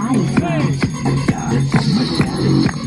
想什么想？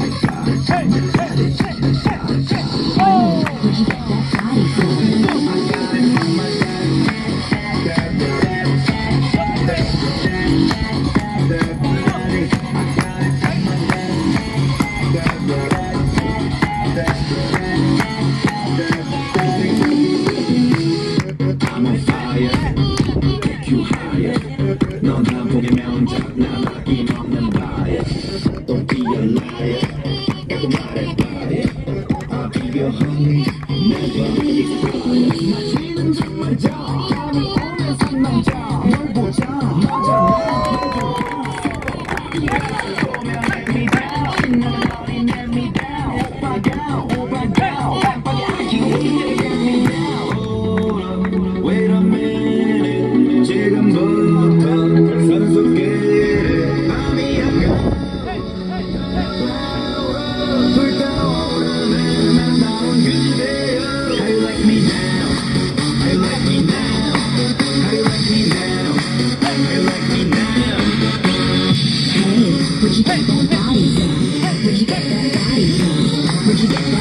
I'll be your homie. you.